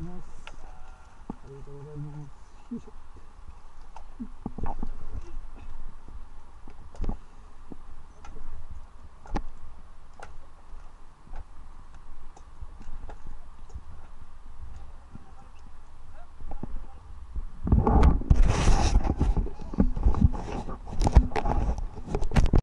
ます。ありがとうございます。